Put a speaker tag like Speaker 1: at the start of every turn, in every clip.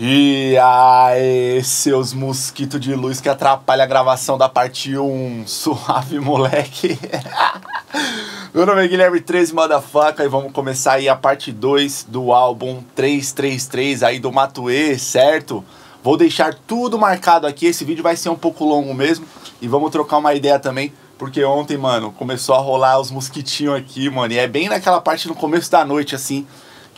Speaker 1: E aí, seus mosquitos de luz que atrapalham a gravação da parte 1. Suave, moleque. Meu nome é Guilherme 13 Motherfucker e vamos começar aí a parte 2 do álbum 333 aí do Matue, certo? Vou deixar tudo marcado aqui, esse vídeo vai ser um pouco longo mesmo e vamos trocar uma ideia também, porque ontem, mano, começou a rolar os mosquitinhos aqui, mano, e é bem naquela parte no começo da noite, assim,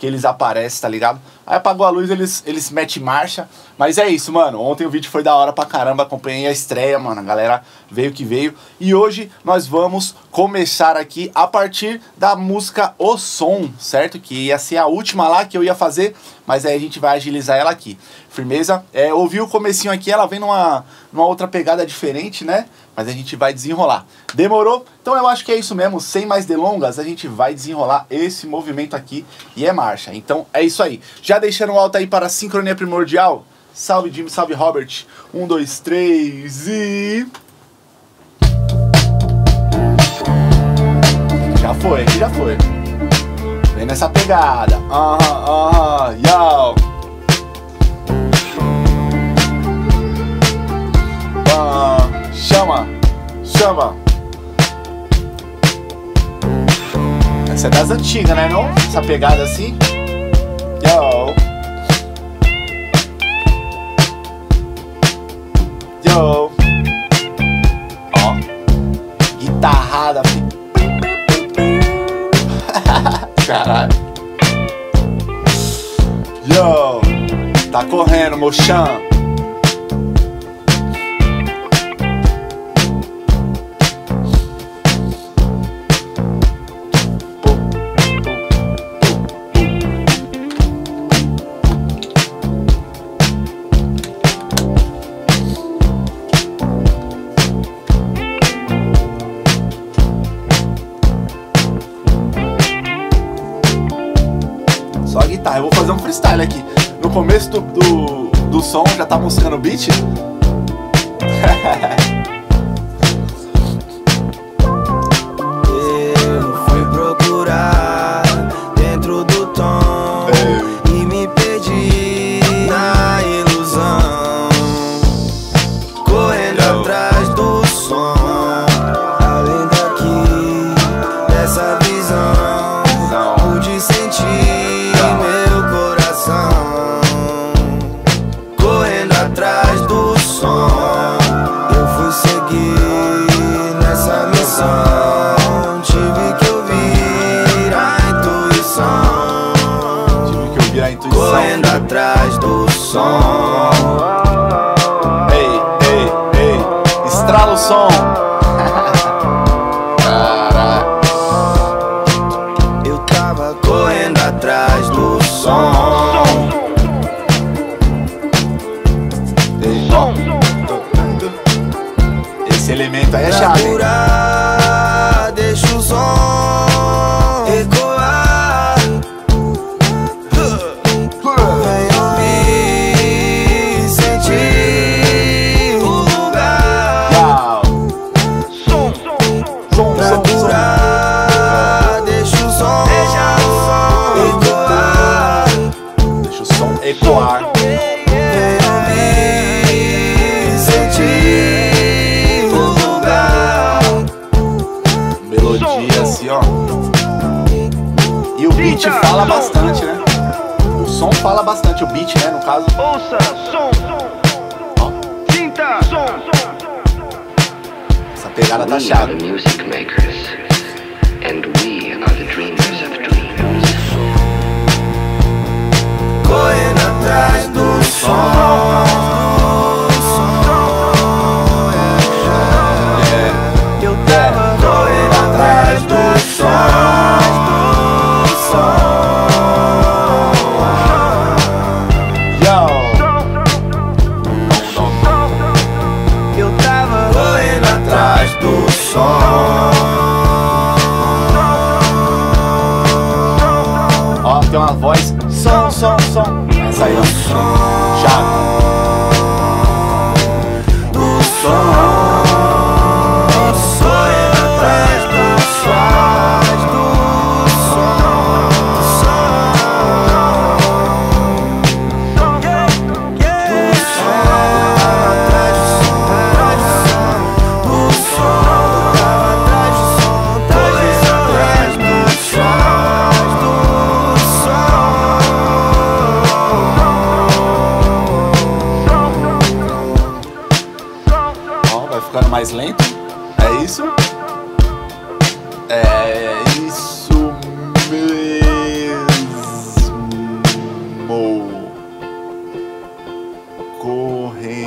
Speaker 1: que eles aparecem, tá ligado? Aí apagou a luz, eles, eles metem marcha. Mas é isso, mano. Ontem o vídeo foi da hora pra caramba. Acompanhei a estreia, mano. A galera veio que veio. E hoje nós vamos começar aqui a partir da música O Som, certo? Que ia ser a última lá que eu ia fazer. Mas aí a gente vai agilizar ela aqui. Firmeza? É, ouvi o comecinho aqui, ela vem numa, numa outra pegada diferente, né? Mas a gente vai desenrolar. Demorou? Então eu acho que é isso mesmo. Sem mais delongas, a gente vai desenrolar esse movimento aqui e é marcha. Então é isso aí. Já deixando o alto aí para a sincronia primordial? Salve Jimmy, salve Robert. Um, dois, três e. Já foi, aqui já foi. Vem nessa pegada. Aham, aham, yo. Chama, chama. Essa é das antigas, né? Não? Essa pegada assim. Yo. Yo. Ó. Guitarrada. Caralho. Yo. Tá correndo, meu Eu vou fazer um freestyle aqui. No começo do, do, do som já tá mostrando o beat. Elemento aí é chave.
Speaker 2: deixa o som
Speaker 1: fala bastante, né? O som fala bastante, o beat, né? No caso.
Speaker 3: Ouça, som,
Speaker 1: Ó,
Speaker 3: tinta, som,
Speaker 1: essa pegada tá
Speaker 4: We are
Speaker 1: chave.
Speaker 4: the music makers, and we are the dreamers of dreams.
Speaker 2: correndo atrás do som.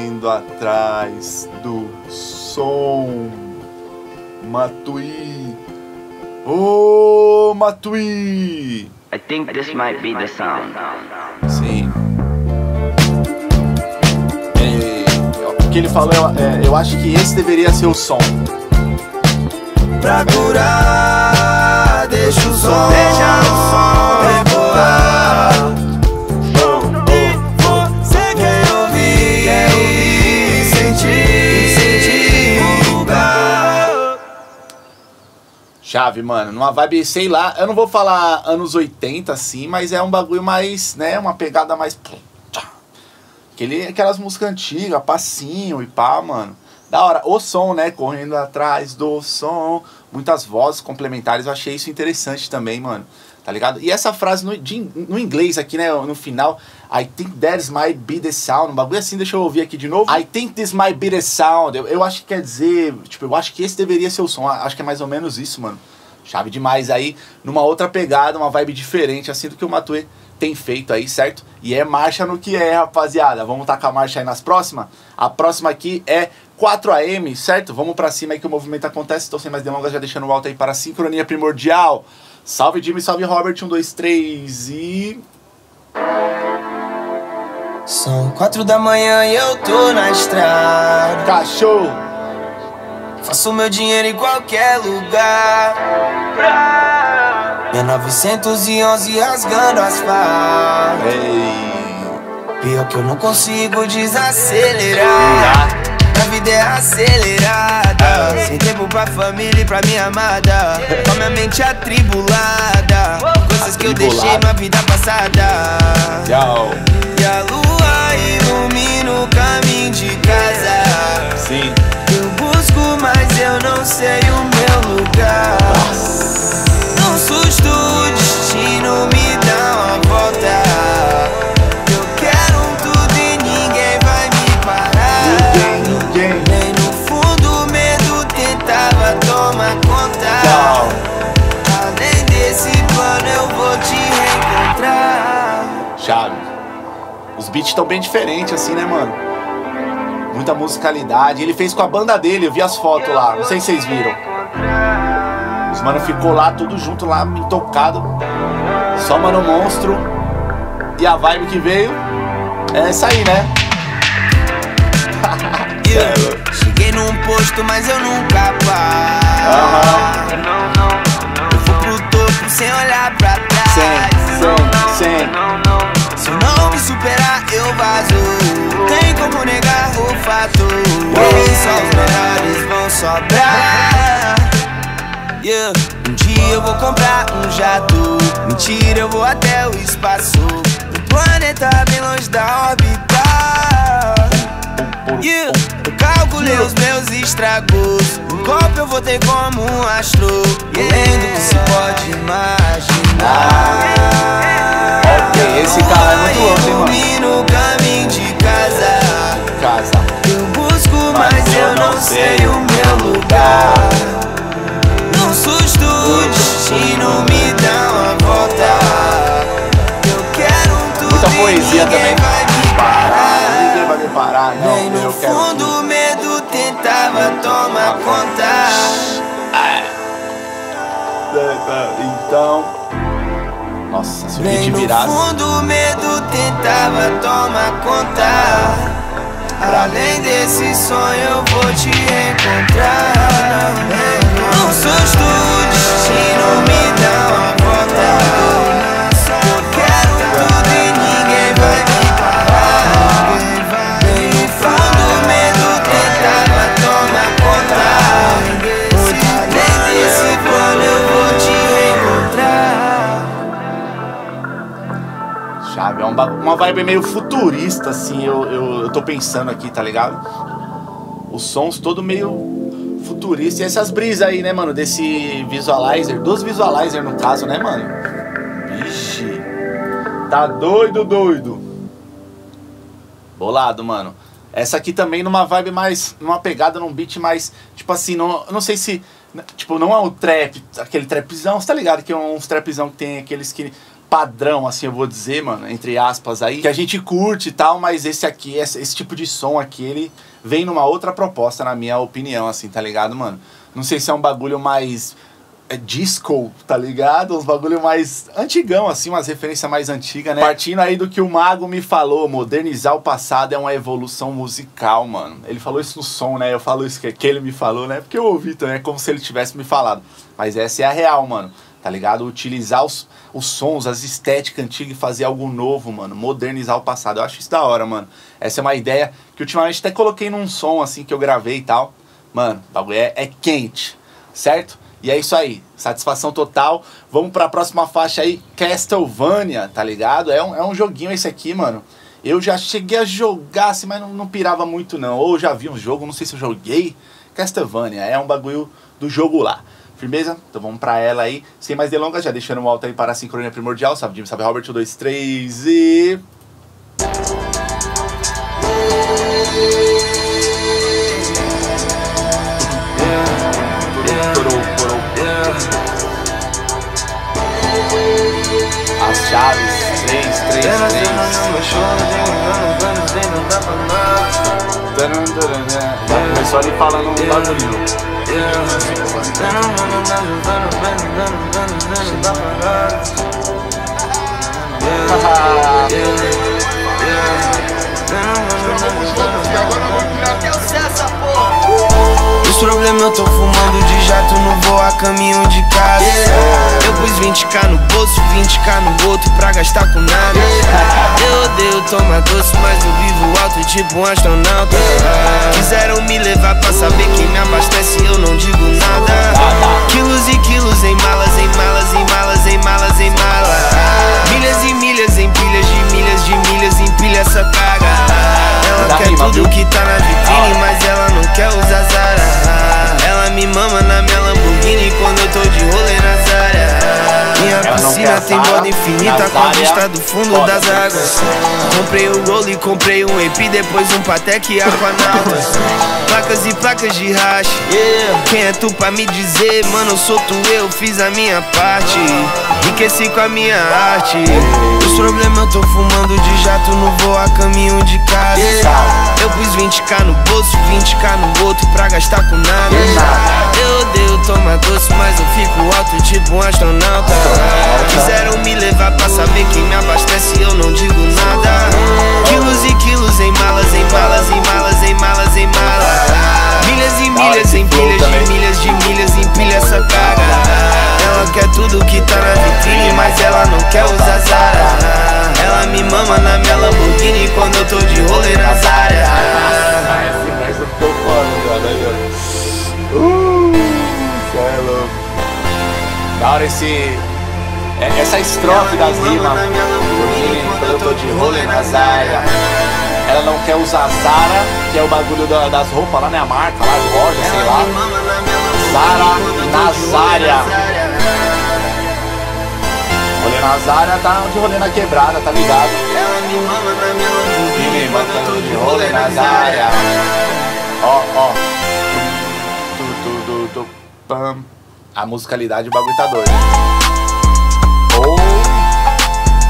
Speaker 2: Correndo atrás do som.
Speaker 1: Matui. Ô, Matui!
Speaker 4: I think this might be the sound.
Speaker 1: Sim. É, o que ele falou, é, eu acho que esse deveria ser o som.
Speaker 2: Pra curar, deixa o som,
Speaker 3: Deixa o som
Speaker 2: revoar.
Speaker 1: Chave, mano, numa vibe, sei lá, eu não vou falar anos 80 assim, mas é um bagulho mais, né, uma pegada mais. Aquele, aquelas músicas antigas, passinho e pá, mano. Da hora. O som, né, correndo atrás do som. Muitas vozes complementares, eu achei isso interessante também, mano. Tá ligado? E essa frase no, de- no inglês aqui, né, no final, I think that might be the sound. Um bagulho assim, deixa eu ouvir aqui de novo. I think this might be the sound. Eu, eu acho que quer dizer, tipo, eu acho que esse deveria ser o som. Acho que é mais ou menos isso, mano. Chave demais aí, numa outra pegada, uma vibe diferente, assim, do que o Matue tem feito aí, certo? E é marcha no que é, rapaziada. Vamos tacar a marcha aí nas próximas? A próxima aqui é 4AM, certo? Vamos pra cima aí que o movimento acontece. Então, sem mais delongas, já deixando o alto aí para a sincronia primordial. Salve Jimmy, salve Robert, 1, 2, 3 e.
Speaker 2: São quatro da manhã e eu tô na estrada.
Speaker 1: Cachorro!
Speaker 2: Faço meu dinheiro em qualquer lugar. Minha 911 rasgando asfalto.
Speaker 1: Ei!
Speaker 2: Pior que eu não consigo desacelerar. Vida é acelerada. Sem tempo pra família e pra minha amada. Com minha mente atribulada. Coisas que eu deixei na vida passada. E a lua ilumina o caminho de casa.
Speaker 1: Sim!
Speaker 2: Eu busco, mas eu não sei o meu lugar. Num susto, o destino me dá uma volta.
Speaker 1: Beats estão bem diferentes, assim, né, mano? Muita musicalidade. Ele fez com a banda dele, eu vi as fotos lá. Não sei se vocês viram. Os mano ficou lá, tudo junto lá, intocado. Só mano monstro. E a vibe que veio é essa aí, né?
Speaker 2: Yeah. Cheguei num posto, mas eu nunca paro.
Speaker 1: Aham.
Speaker 2: Eu vou pro topo sem olhar pra trás.
Speaker 1: Sem, sem, sem.
Speaker 2: Se eu não me superar, eu vazo. Tem como negar o fato. E só os melhores vão sobrar. Yeah. Um dia eu vou comprar um jato. Mentira, eu vou até o espaço. O planeta bem longe da órbita. Yeah. Eu calculei os meus estragos. No copo eu votei como um astro. Além do que se pode imaginar.
Speaker 1: Esse cara é muito louco, hein, mano?
Speaker 2: Ilumina o caminho de casa.
Speaker 1: Casa.
Speaker 2: Eu busco, mas eu não sei o meu lugar. Num susto, o destino me dá uma volta. Eu quero um tudo
Speaker 1: Muita poesia também.
Speaker 2: vai me
Speaker 1: Parar, ninguém vai me parar, não.
Speaker 2: Nem no
Speaker 1: Eu quero.
Speaker 2: fundo o medo tentava tomar conta.
Speaker 1: Então. Nossa, se o
Speaker 2: no fundo o medo tentava tomar conta. Além desse sonho eu vou te encontrar. Num susto o destino me dá uma volta.
Speaker 1: Chave, é um ba- uma vibe meio futurista, assim, eu, eu, eu tô pensando aqui, tá ligado? Os sons todo meio futurista. E essas brisas aí, né, mano, desse visualizer, dos visualizer no caso, né, mano? Vixe. Tá doido, doido. Bolado, mano. Essa aqui também numa vibe mais. numa pegada, num beat mais. Tipo assim, não, não sei se. Tipo, não é o trap, aquele trapzão, você tá ligado? Que é uns trapzão que tem aqueles que. Padrão, assim, eu vou dizer, mano, entre aspas aí, que a gente curte e tal, mas esse aqui, esse, esse tipo de som aqui, ele vem numa outra proposta, na minha opinião, assim, tá ligado, mano? Não sei se é um bagulho mais é disco, tá ligado? Uns bagulho mais antigão, assim, umas referências mais antigas, né? Partindo aí do que o Mago me falou, modernizar o passado é uma evolução musical, mano. Ele falou isso no som, né? Eu falo isso que, que ele me falou, né? Porque eu ouvi também, é como se ele tivesse me falado. Mas essa é a real, mano. Tá ligado? Utilizar os, os sons, as estéticas antigas e fazer algo novo, mano. Modernizar o passado. Eu acho isso da hora, mano. Essa é uma ideia que ultimamente até coloquei num som, assim, que eu gravei e tal. Mano, o bagulho é, é quente, certo? E é isso aí, satisfação total. Vamos para a próxima faixa aí, Castlevania, tá ligado? É um, é um joguinho esse aqui, mano. Eu já cheguei a jogar, assim, mas não, não pirava muito não. Ou já vi um jogo, não sei se eu joguei. Castlevania, é um bagulho do jogo lá. Firmeza? Então vamos pra ela aí. Sem mais delongas, já deixando o alto aí para a sincronia primordial. Salve Jimmy, salve Robert, 1, 2, 3 e... As chaves, 3, 3, 3. Já começou ali falando um bagulho. Yeah.
Speaker 2: Os problemas eu tô fumando de jato no voo a caminho de casa. Eu pus 20k no bolso, 20k no outro pra gastar com nada. Eu odeio tomar doce, mas eu vivo alto tipo um astronauta. Quiseram me levar pra saber quem me abastece, eu não digo nada. Quilos e quilos em malas, em malas, em malas, em malas, em malas. Milhas e milhas em pilhas de milhas empilha essa carga. Ela
Speaker 1: Dá
Speaker 2: quer
Speaker 1: rima,
Speaker 2: tudo
Speaker 1: viu?
Speaker 2: que tá na vitrine, mas ela não quer usar Zara. Ela me mama na minha Lamborghini quando eu tô de rolê nas áreas. Minha
Speaker 1: não
Speaker 2: piscina tem moda infinita
Speaker 1: nas
Speaker 2: com a
Speaker 1: áreas.
Speaker 2: vista do fundo das águas. Comprei o Rolly, comprei um EP, depois um Patek e Aquanautas. Placas e placas de racha. Quem é tu pra me dizer, mano? Eu sou tu, eu fiz a minha parte. Enriqueci com a minha arte. Os problemas eu tô fumando de jato no voo a caminho de casa. Eu pus 20k no bolso, 20k no outro pra gastar com nada. Eu odeio tomar doce, mas eu fico alto tipo um astronauta. Quiseram me levar pra saber quem me abastece, eu não digo nada. Quilos e quilos em malas, em malas, em malas, em malas, em malas. Milhas e milhas em pilhas de milhas de milhas, empilha essa carga. Ela quer tudo que tá na vitrine, mas ela não quer usar Zara. Ela me mama na minha Lamborghini quando eu tô de rolê
Speaker 1: viado. Aí, ó. Uh, cê é louco. Da hora esse. É- Essa estrofe das rimas. Porque eu tô de rolê áreas. Ela não quer usar Zara, que é o bagulho da- das roupas lá, né? A marca lá, loja, sei lá. Zara Nazária. Rolê Nazária tá de rolê na quebrada, tá ligado?
Speaker 2: Ela me mama na minha
Speaker 1: E me mandando
Speaker 2: de
Speaker 1: de
Speaker 2: rolê áreas.
Speaker 1: Ó, ó. Tu, tu, tu, tu, pam. A musicalidade, o bagulho tá doido. Oh.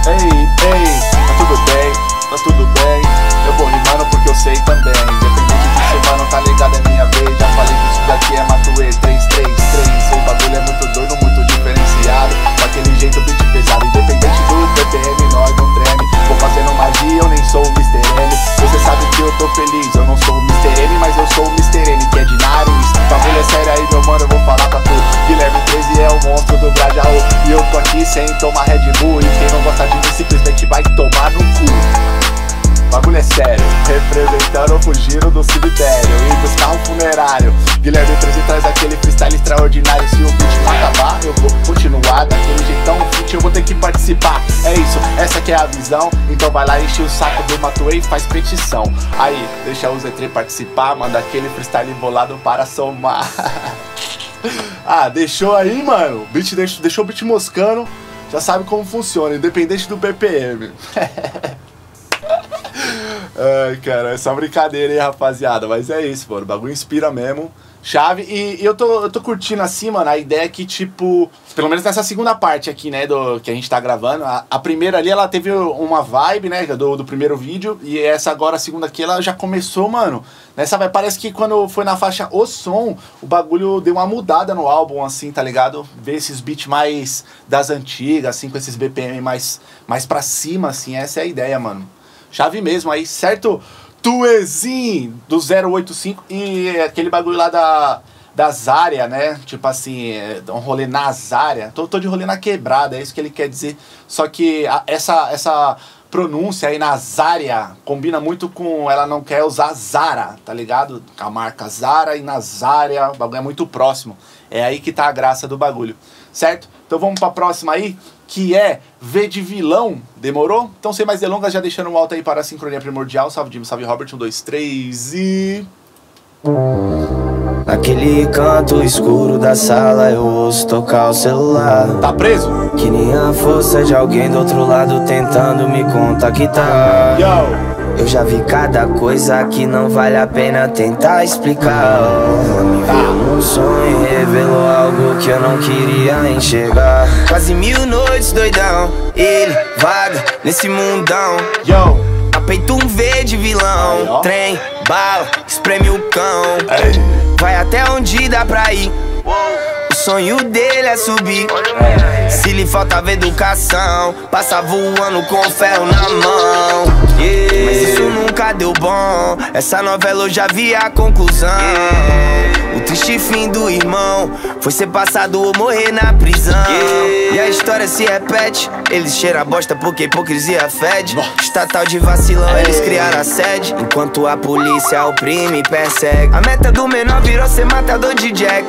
Speaker 1: Ei, ei, tá tudo bem, tá tudo bem. Eu vou rimando porque eu sei também. Independente disso, mano, tá ligado, é minha vez. Já falei que isso daqui é Matuê 333. O bagulho é muito doido, muito é a visão. Então vai lá, enche o saco do Matuei e faz petição. Aí, deixa o Z3 participar, manda aquele freestyle bolado para somar. ah, deixou aí, mano? Beat deixou, deixou o beat moscando. Já sabe como funciona, independente do BPM. Ai, cara, essa brincadeira aí, rapaziada. Mas é isso, mano. O bagulho inspira mesmo. Chave. E, e eu, tô, eu tô curtindo assim, mano, a ideia que, tipo, pelo menos nessa segunda parte aqui, né, do que a gente tá gravando. A, a primeira ali, ela teve uma vibe, né, do, do primeiro vídeo. E essa agora, a segunda aqui, ela já começou, mano. Nessa vai, parece que quando foi na faixa O Som, o bagulho deu uma mudada no álbum, assim, tá ligado? Ver esses beats mais das antigas, assim, com esses BPM mais, mais pra cima, assim, essa é a ideia, mano. Chave mesmo aí, certo? Tuezin do 085 e aquele bagulho lá da, da Zária, né? Tipo assim, é, um rolê na Zária. Tô, tô de rolê na quebrada, é isso que ele quer dizer. Só que a, essa, essa pronúncia aí na Zária combina muito com. Ela não quer usar Zara, tá ligado? A marca Zara e Nazária, o bagulho é muito próximo. É aí que tá a graça do bagulho, certo? Então vamos pra próxima aí que é V de vilão. Demorou? Então, sem mais delongas, já deixando um alto aí para a sincronia primordial. Salve Jimmy, salve Robert, um, dois, três e.
Speaker 2: Naquele canto escuro da sala eu ouço tocar o celular
Speaker 1: Tá preso?
Speaker 2: Que nem a força de alguém do outro lado tentando me contactar
Speaker 1: Yo!
Speaker 2: Eu já vi cada coisa que não vale a pena tentar explicar oh, Me viu num sonho e revelou algo que eu não queria enxergar Quase mil noites doidão, ele vaga nesse mundão
Speaker 1: Yo!
Speaker 2: Peito um V de vilão, trem, bala, espreme o cão. Vai até onde dá pra ir. O sonho dele é subir. Se lhe faltava educação, passa voando com ferro na mão. Yeah. Mas isso nunca deu bom. Essa novela eu já vi a conclusão. O triste fim do irmão foi ser passado ou morrer na prisão. E a história se repete. Eles cheiram a bosta porque hipocrisia fede. Estatal de vacilão, eles criaram a sede. Enquanto a polícia oprime e persegue. A meta do menor virou ser matador de Jack.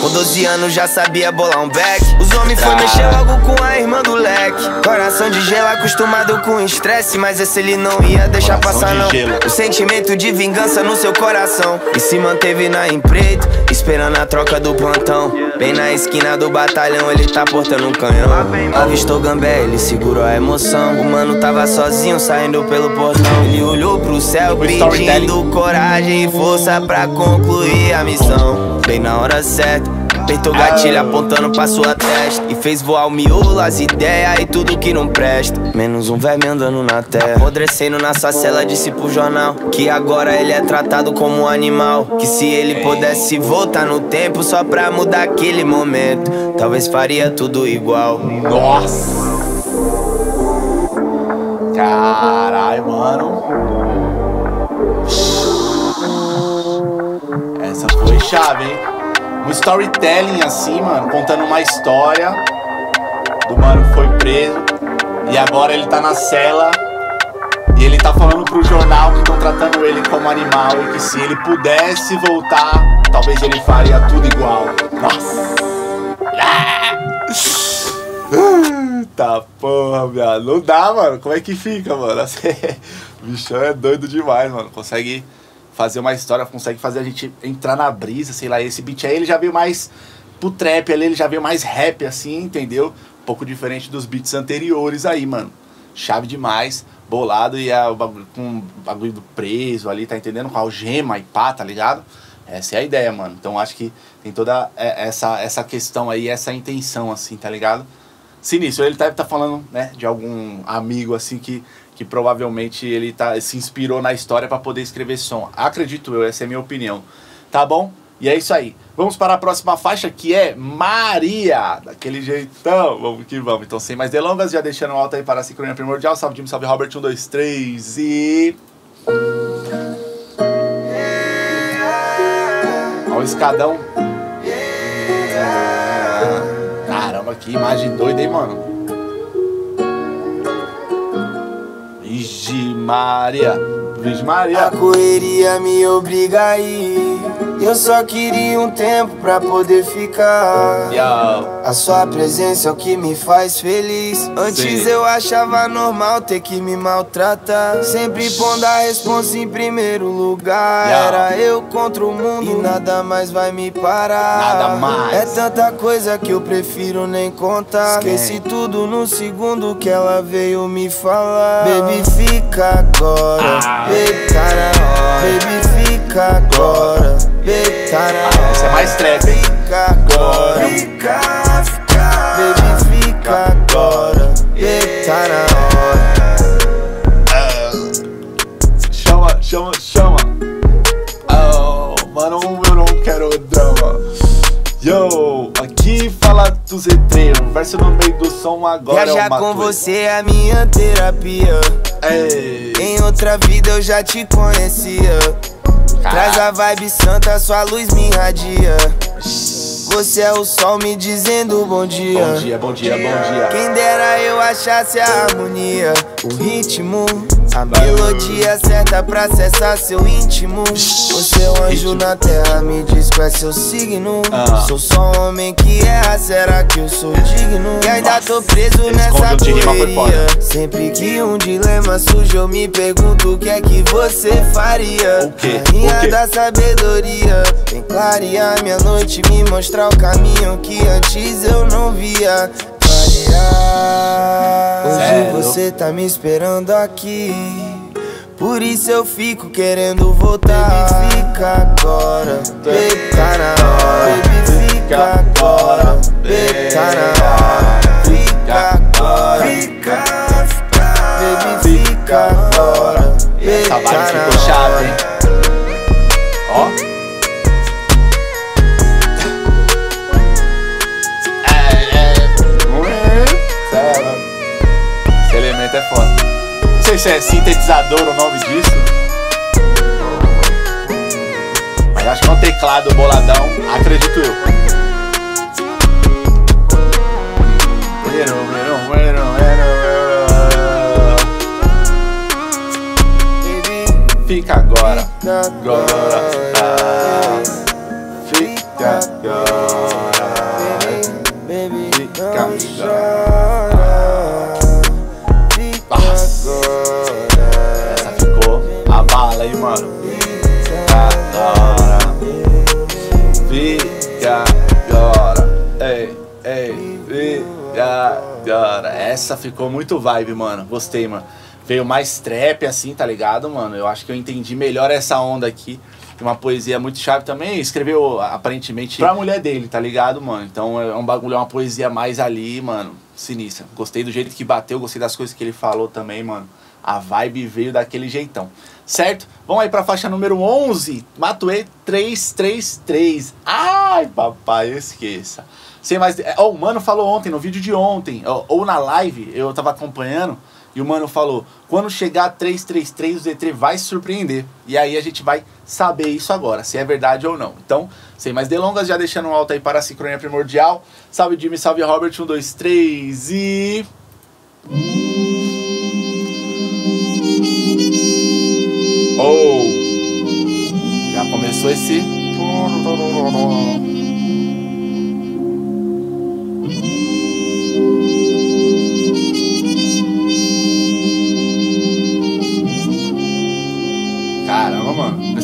Speaker 2: Com 12 anos já sabia bolar um back. Os homens foi mexer logo com a irmã do leque. Coração de gelo acostumado com estresse. Mas esse ele não ia deixar
Speaker 1: Coração
Speaker 2: passar,
Speaker 1: de
Speaker 2: não.
Speaker 1: gelo.
Speaker 2: O sentimento de vingança no seu coração. E se manteve na empreita, esperando a troca do plantão. Bem na esquina do batalhão, ele tá portando um canhão. Avistou Gambé, ele segurou a emoção. O mano tava sozinho saindo pelo portão. Ele olhou pro céu pedindo coragem e força pra concluir a missão. Bem na hora certa. Apertou gatilho apontando pra sua testa E fez voar o miolo, as ideias e tudo que não presta Menos um verme andando na terra Apodrecendo na sua cela, disse pro jornal Que agora ele é tratado como um animal Que se ele pudesse voltar no tempo Só pra mudar aquele momento Talvez faria tudo igual
Speaker 1: Nossa! Caralho, mano. Essa foi chave, hein? Um storytelling assim, mano, contando uma história do mano que foi preso e agora ele tá na cela e ele tá falando pro jornal que estão tratando ele como animal e que se ele pudesse voltar, talvez ele faria tudo igual. Nossa! Tá porra, viado. Não dá, mano. Como é que fica, mano? O bichão é doido demais, mano. Consegue fazer uma história, consegue fazer a gente entrar na brisa, sei lá. Esse beat aí ele já veio mais pro trap ali, ele já veio mais rap assim, entendeu? Um pouco diferente dos beats anteriores aí, mano. Chave demais, bolado e a, o bagulho, com o bagulho do preso ali, tá entendendo? Com algema e pá, tá ligado? Essa é a ideia, mano. Então acho que tem toda é, essa, essa questão aí, essa intenção, assim, tá ligado? Sinistro, ele deve estar falando, né, de algum amigo, assim, que, que provavelmente ele tá, se inspirou na história para poder escrever som. Acredito eu, essa é a minha opinião. Tá bom? E é isso aí. Vamos para a próxima faixa, que é Maria. Daquele jeitão. Vamos que vamos. Então, sem mais delongas, já deixando alto aí para a sincronia primordial. Salve Jimmy, salve Robert. Um, dois, três e... Olha o escadão. Caramba, que imagem doida, hein, mano? Vixe Maria. Vixe Maria.
Speaker 2: A correria me obriga a ir. Eu só queria um tempo pra poder ficar.
Speaker 1: Yo.
Speaker 2: A sua presença é o que me faz feliz. Antes
Speaker 1: Sim.
Speaker 2: eu achava normal ter que me maltratar. Sempre pondo a responsa em primeiro lugar.
Speaker 1: Yo.
Speaker 2: Era eu contra o mundo, e nada mais vai me parar.
Speaker 1: Nada mais.
Speaker 2: É tanta coisa que eu prefiro nem contar. Esqueci tudo no segundo que ela veio me falar. Baby, fica agora.
Speaker 1: Ah.
Speaker 2: Baby, tá na hora. Baby, fica agora. Ah, essa é mais trap. Fica agora. Fica, fica. Baby, fica agora. Baby, tá na hora.
Speaker 1: Chama, chama, chama. Oh, mano, eu não quero drama. Yo, aqui fala do letreiros, verso no meio do som agora é
Speaker 2: Viajar
Speaker 1: é
Speaker 2: com
Speaker 1: coisa.
Speaker 2: você é a minha terapia
Speaker 1: Ei.
Speaker 2: Em outra vida eu já te conhecia Traz a vibe santa, sua luz me irradia. Você é o sol me dizendo bom dia.
Speaker 1: bom dia, bom dia, bom dia.
Speaker 2: Quem dera eu achasse a harmonia, o ritmo, a melodia certa pra acessar seu íntimo. É um anjo na terra, me diz qual é seu signo.
Speaker 1: Ah.
Speaker 2: Sou só um homem que erra, será que eu sou digno? E ainda tô preso nessa correria. Sempre que um dilema surge, eu me pergunto o que é que você faria.
Speaker 1: O?
Speaker 2: Rainha
Speaker 1: O
Speaker 2: da sabedoria, vem clarear minha noite, me mostrar o caminho que antes eu não via. Hoje você tá me esperando aqui. Por isso eu fico querendo voltar. Baby, fica agora, baby, tá na hora. Baby, fica agora, baby, tá na hora. Fica agora, fica, baby, fica agora. baby, tá na hora.
Speaker 1: Sei se é sintetizador o nome disso. Mas acho que é um teclado boladão, acredito eu. Fica agora. Agora. Essa ficou muito vibe, mano. Gostei, mano. Veio mais trap assim, tá ligado, mano? Eu acho que eu entendi melhor essa onda aqui. Tem uma poesia muito chave também. Escreveu aparentemente pra mulher dele, tá ligado, mano? Então é um bagulho, é uma poesia mais ali, mano. Sinistra. Gostei do jeito que bateu, gostei das coisas que ele falou também, mano. A vibe veio daquele jeitão. Certo? Vamos aí pra faixa número 11. Matuê 333. Ai, papai, esqueça. Sem mais. Ó, o mano falou ontem, no vídeo de ontem, ou na live, eu tava acompanhando. E o mano falou: quando chegar 333, o Z3 vai surpreender. E aí a gente vai saber isso agora, se é verdade ou não. Então, sem mais delongas, já deixando um alto aí para a sincronia primordial. Salve Jimmy, salve Robert, 1, 2, 3 e. Oh! Já começou esse.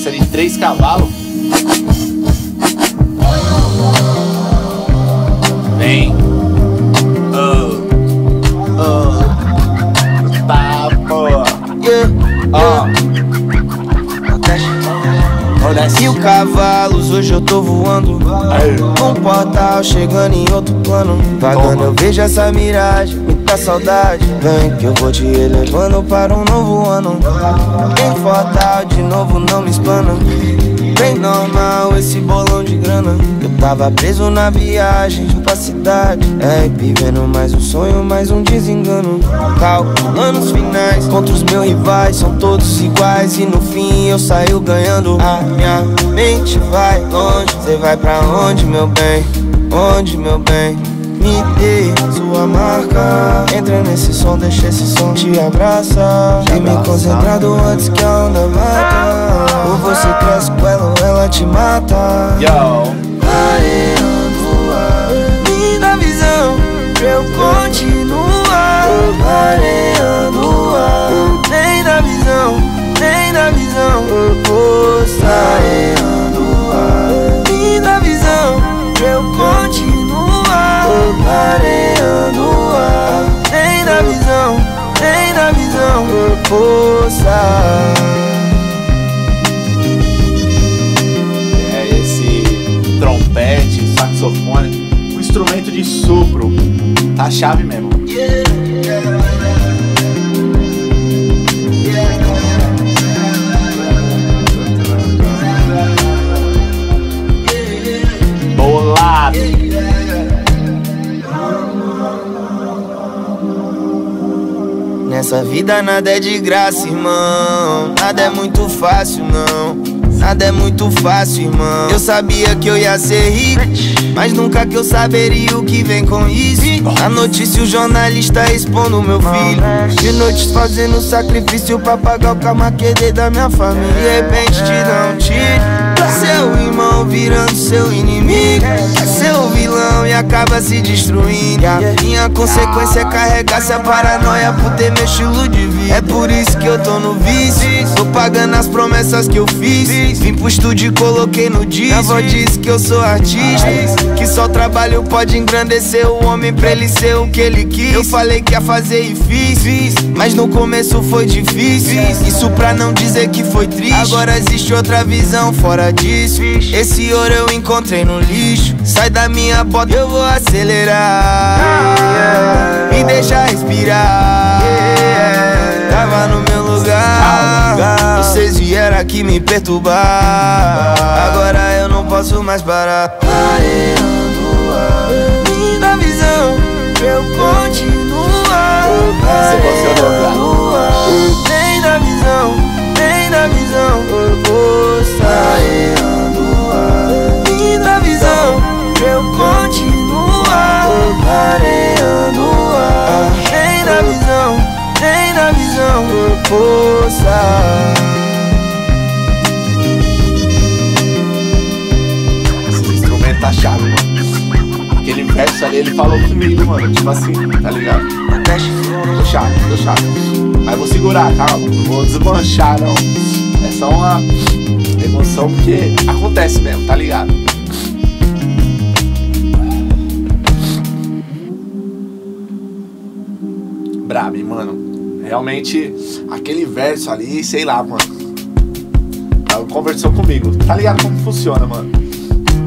Speaker 1: Precisa de três cavalos. Vem. Oh. Oh. Boa.
Speaker 2: Yeah,
Speaker 1: Ó. Olha
Speaker 2: Mil cavalos, hoje eu tô voando. Um portal chegando em outro plano. Vagando eu vejo essa miragem, muita saudade. Vem que eu vou te elevando para um novo ano. Tem portal de novo, não me explana. Bem normal esse bolão de grana. Eu tava preso na viagem pra cidade. É, vivendo mais um sonho, mais um desengano. Calculando os finais contra os meus rivais. São todos iguais e no fim eu saio ganhando. A minha mente vai longe. Cê vai pra onde, meu bem? Onde, meu bem? Me dê sua marca. Entra nesse som, deixa esse som te abraça E me concentrado antes que a onda mata Ou você cresce com ela ou ela te mata.
Speaker 1: Yo.
Speaker 2: Clareando a minha visão pra eu continuar Clareando a. Nem na visão, nem na visão Força Clareando a Nem na visão, nem na visão Força
Speaker 1: É esse trompete, saxofone, um instrumento de sopro. Tá chave mesmo.
Speaker 2: Vida nada é de graça, irmão. Nada é muito fácil, não. Nada é muito fácil, irmão. Eu sabia que eu ia ser rico, mas nunca que eu saberia o que vem com isso. A notícia o jornalista expondo meu filho. De noites fazendo sacrifício pra pagar o karma que dei da minha família. De repente te dá um tiro. Seu irmão virando seu inimigo. É seu vilão e acaba se destruindo. Minha consequência é carregar essa paranoia por ter meu estilo de vida. É por isso que eu tô no vício. Tô pagando as promessas que eu fiz. Vim pro estúdio e coloquei no disco. Minha avó disse que eu sou artista. Que só trabalho pode engrandecer o homem pra ele ser o que ele quis. Eu falei que ia fazer e fiz. Mas no começo foi difícil. Isso pra não dizer que foi triste. Agora existe outra visão fora Esse ouro eu encontrei no lixo. Sai da minha bota, eu vou acelerar. Me deixa respirar. Tava no meu lugar. Vocês vieram aqui me perturbar. Agora eu não posso mais parar. Pareando, dá visão eu. Pareando, vem da visão, vem da visão. Sareando, me dá visão eu continuar. Pareando, vem da visão, vem da visão. Força.
Speaker 1: Esse instrumento tá chave, mano. Aquele verso ali, ele falou comigo, mano. Tipo assim, tá ligado? Tô chato, tô chato. Mas vou segurar, calma. Não vou desmanchar, não. É só uma porque acontece mesmo, tá ligado? Brabo, mano. Realmente, aquele verso ali, sei lá, mano. Conversou comigo. Tá ligado como funciona, mano?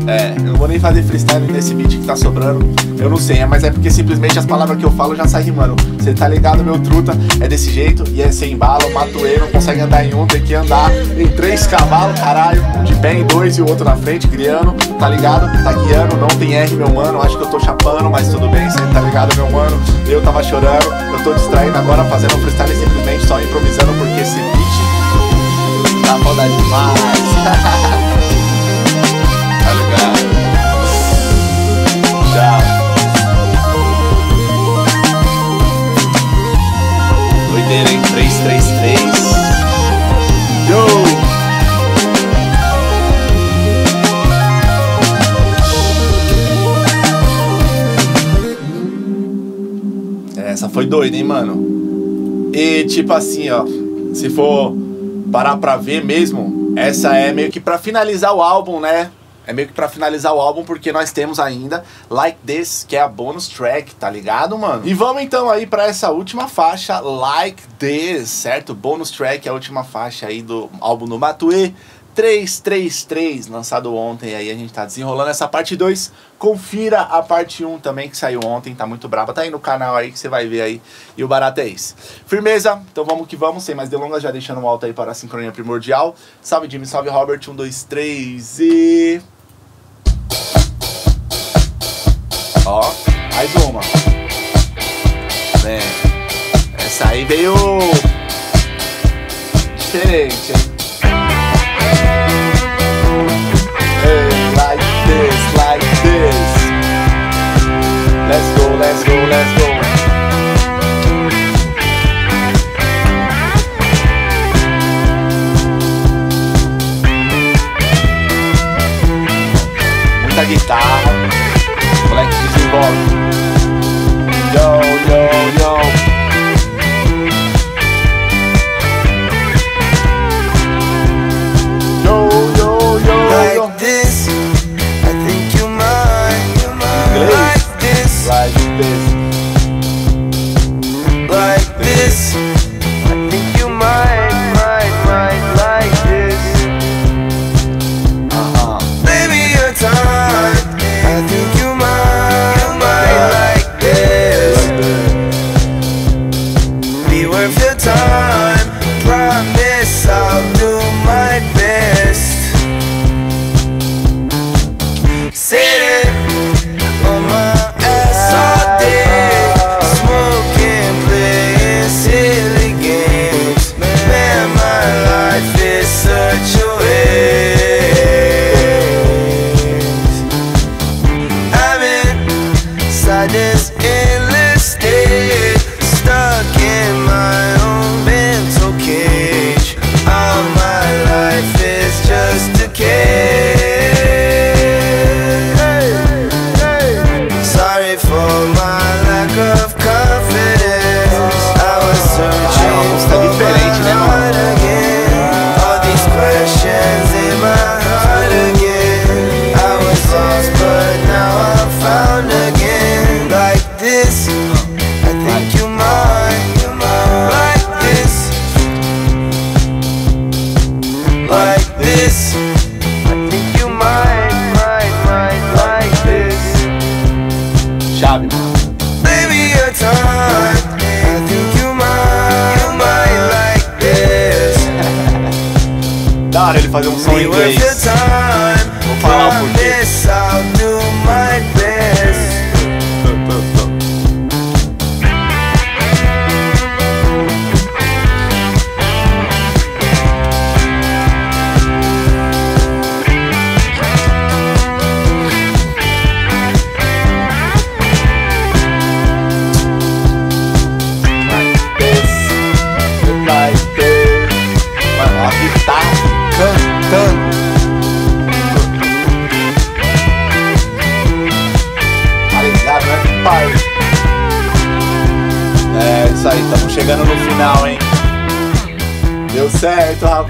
Speaker 1: É, eu não vou nem fazer freestyle nesse beat que tá sobrando. Eu não sei, é, mas é porque simplesmente as palavras que eu falo já saem rimando. Você tá ligado, meu truta? É desse jeito e é sem bala. Matoeiro não consegue andar em um, tem que andar em três cavalos, caralho. De pé em dois e o outro na frente, criando. Tá ligado? Tá guiando, não tem R, meu mano. Acho que eu tô chapando, mas tudo bem, cê tá ligado, meu mano? Eu tava chorando, eu tô distraindo agora, fazendo freestyle simplesmente só improvisando, porque esse beat tá foda demais. foi doida, hein, mano? E tipo assim, ó, se for parar pra ver mesmo, essa é meio que pra finalizar o álbum, né? É meio que pra finalizar o álbum, porque nós temos ainda Like This, que é a bonus track, tá ligado, mano? E vamos então aí pra essa última faixa, Like This, certo? Bonus track, a última faixa aí do álbum do Matue. 333, lançado ontem, aí a gente tá desenrolando essa parte 2. Confira a parte 1 também, que saiu ontem, tá muito braba. Tá aí no canal aí que você vai ver aí. E o barato é esse. Firmeza? Então vamos que vamos, sem mais delongas, já deixando um alto aí para a sincronia primordial. Salve Jimmy, salve Robert, 1, 2, 3 e... Ó, mais uma. Vem. Essa aí veio... Diferente, hein? Let's go. Muita guitarra, moleque desenvolve.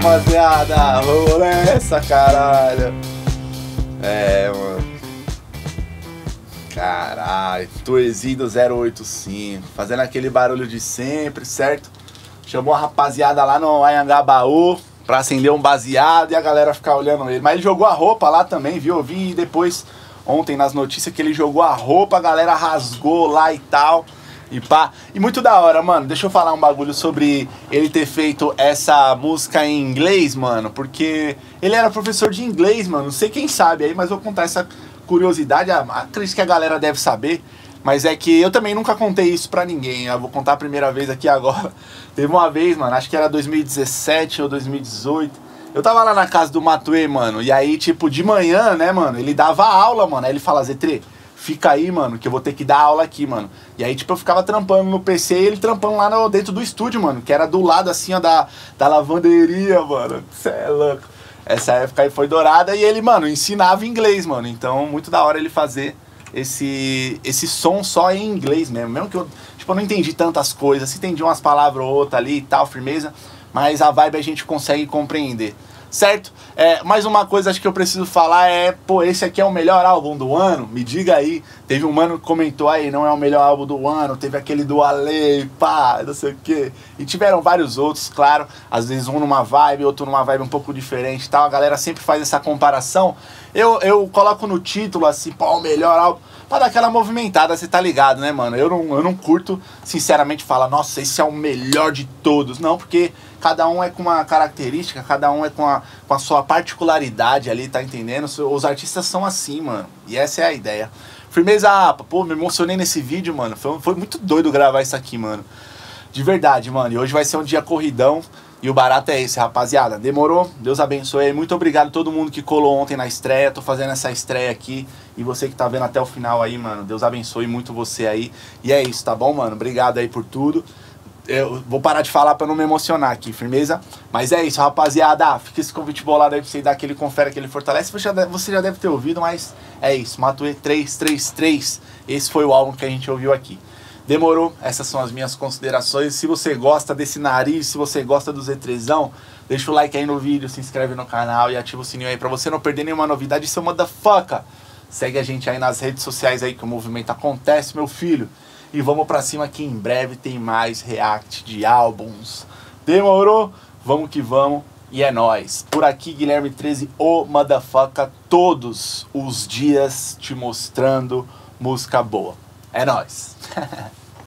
Speaker 1: Rapaziada. Rolê essa caralho. É, mano. Caralho, Tuezido 085, fazendo aquele barulho de sempre, certo? Chamou a rapaziada lá no Anhangabaú pra acender um baseado e a galera ficar olhando ele. Mas ele jogou a roupa lá também, viu? Eu vi depois, ontem nas notícias, que ele jogou a roupa, a galera rasgou lá e tal. E pá. E muito da hora, mano. Deixa eu falar um bagulho sobre ele ter feito essa música em inglês, mano. Porque ele era professor de inglês, mano. Não sei quem sabe aí, mas vou contar essa curiosidade. Acredito que a galera deve saber. Mas é que eu também nunca contei isso pra ninguém. Eu vou contar a primeira vez aqui agora. Teve uma vez, mano, acho que era 2017 ou 2018. Eu tava lá na casa do Matue, mano. E aí, tipo, de manhã, né, mano, ele dava aula, mano. Aí ele fala, Zetre, fica aí, mano, que eu vou ter que dar aula aqui, mano. E aí, tipo, eu ficava trampando no PC e ele trampando lá no, dentro do estúdio, mano. Que era do lado, assim, ó, da, da lavanderia, mano. Cê é louco. Essa época aí foi dourada e ele, mano, ensinava inglês, mano. Então, muito da hora ele fazer esse, esse som só em inglês mesmo. Mesmo que eu, tipo, eu não entendi tantas coisas. Entendi umas palavras ou outra ali e tal, firmeza. Mas a vibe a gente consegue compreender. Certo? É, mais uma coisa acho que eu preciso falar é, pô, esse aqui é o melhor álbum do ano? Me diga aí. Teve um mano que comentou aí, não é o melhor álbum do ano, teve aquele do Ale, pá, não sei o quê. E tiveram vários outros, claro. Às vezes um numa vibe, outro numa vibe um pouco diferente tal. A galera sempre faz essa comparação. Eu, eu coloco no título assim, pô, o melhor álbum. Pra dar aquela movimentada, você tá ligado, né, mano? Eu não, eu não curto, sinceramente, falar, nossa, esse é o melhor de todos. Não, porque cada um é com uma característica, cada um é com a, com a sua particularidade ali, tá entendendo? Os artistas são assim, mano. E essa é a ideia. Firmeza, Apa, pô, me emocionei nesse vídeo, mano. Foi, foi muito doido gravar isso aqui, mano. De verdade, mano. E hoje vai ser um dia corridão. E o barato é esse, rapaziada. Demorou? Deus abençoe. Muito obrigado a todo mundo que colou ontem na estreia. Tô fazendo essa estreia aqui. E você que tá vendo até o final aí, mano. Deus abençoe muito você aí. E é isso, tá bom, mano? Obrigado aí por tudo. Eu vou parar de falar pra não me emocionar aqui, firmeza? Mas é isso, rapaziada. Fica esse convite bolado aí pra você dar aquele confere, aquele fortalece. Você já deve, você já deve ter ouvido, mas é isso. Matue 333. Esse foi o álbum que a gente ouviu aqui. Demorou? Essas são as minhas considerações. Se você gosta desse nariz, se você gosta do Z3zão, deixa o like aí no vídeo, se inscreve no canal e ativa o sininho aí pra você não perder nenhuma novidade. Seu motherfucker! Segue a gente aí nas redes sociais aí que o movimento acontece, meu filho. E vamos pra cima que em breve tem mais react de álbuns. Demorou? Vamos que vamos. E é nóis. Por aqui, Guilherme 13, o motherfucker, todos os dias te mostrando música boa. É nóis.